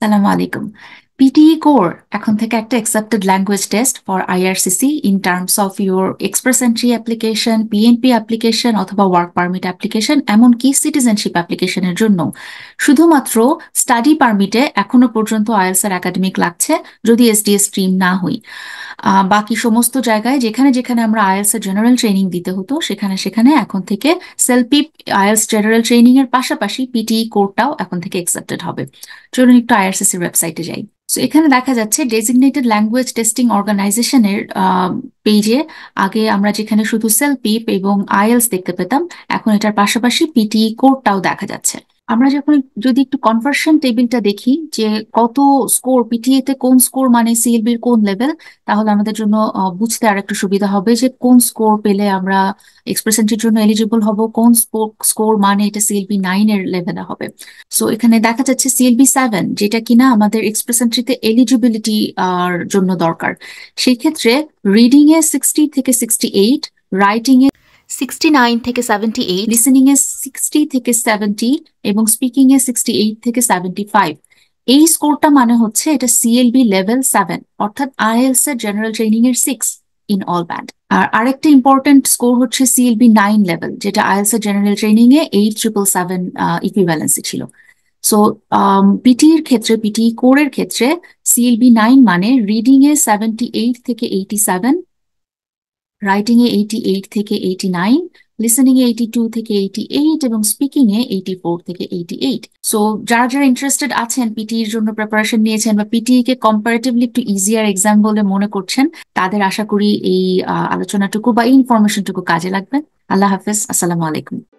সালাম আলাইকুম PTE core এখন থেকে একটা accepted language test for IRCC in terms of your express entry application PNP application অথবা ওয়ার্ক পারমিট অ্যাপ্লিকেশন এমনকি সিটিজেনশিপ অ্যাপ্লিকেশনের জন্য। শুধুমাত্র স্টাডি পারমিটে এখনও পর্যন্ত আইএলস এর একাডেমিক লাগছে, যদি এসডিএস স্ট্রিম না হই বাকি সমস্ত জায়গায় যেখানে যেখানে আমরা আইএলস এর জেনারেল ট্রেনিং দিতে হতো, সেখানে সেখানে এখন থেকে সেলপি আইএলস জেনারেল ট্রেনিং এর পাশাপাশি পিটিই কোর্সটাও এখন থেকে অ্যাকসেপ্টেড হবে। চলুন একটু আইআরসিসির ওয়েবসাইটে যাই। সো এখানে দেখা যাচ্ছে ডেজিগনেটেড ল্যাঙ্গুয়েজ টেস্টিং অর্গানাইজেশনের পেজে আগে আমরা যেখানে শুধু সেলপিপ এবং আইএলস দেখতে পেতাম, এখন এটার পাশাপাশি পিটি কোডটাও দেখা যাচ্ছে। আমরা যখন যদি একটু কনভার্সন টেবিলটা দেখি, যে কত স্কোর পিটিএ তে কোন স্কোর মানে সিএলবির কোন লেভেল তাহলে আমাদের জন্য বুঝতে আর একটু সুবিধা হবে যে কোন স্কোর পেলে আমরা এক্সপ্রেসেন্টের জন্য এলিজিবল হব, কোন স্কোর মানে এটা সিএলবি নাইন এর লেভেলে হবে। সো এখানে দেখা যাচ্ছে সিএলবি সেভেন যেটা কিনা আমাদের এক্সপ্রেসেন্ট্রিতে এলিজিবিলিটি জন্য দরকার। সেই ক্ষেত্রে রিডিং এ সিক্সটি থেকে সিক্সটি এইট রাইটিং এ সিক্সটি নাইন থেকে সেভেন্টি এইট লিসেনিং এ সিক্সটি থেকে সেভেন্টি এবং স্পিকিং এ সিক্সটি এইট থেকে সেভেন্টি ফাইভ এই স্কোরটা মানে হচ্ছে এটা সিএলবি লেভেল অর্থাৎ এর জেনারেল ট্রেনিং এর সিক্স ইন অল ব্যান্ড আর আরেকটা ইম্পর্টেন্ট স্কোর হচ্ছে সিএলবি নাইন লেভেল যেটা আইএলস এর জেনারেল ট্রেনিং এ এইট ট্রিপল সেভেন ইকুইভ্যালেন্সি ছিল। সো পিটির ক্ষেত্রে পিটি কোরের ক্ষেত্রে সিএলবি নাইন মানে রিডিং এ সেভেন্টি এইট থেকে এইটি সেভেন রাইটিং এ এইটি এইট থেকে এইটি নাইন লিসেনিং এ এইটি টু থেকে এইটি এইট এবং স্পিকিং এ এইটি ফোর থেকে এইটি এইট সো যারা যারা ইন্টারেস্টেড আছেন পিটি এর জন্য প্রিপারেশন নিয়েছেন বা পিটি কে কম্পারেটিভলি একটু ইজিয়ার এক্সাম বলে মনে করছেন, তাদের আশা করি এই আলোচনাটুকু বা ইনফরমেশনটুকু কাজে লাগবে। আল্লাহ হাফিজ, আসসালামু আলাইকুম।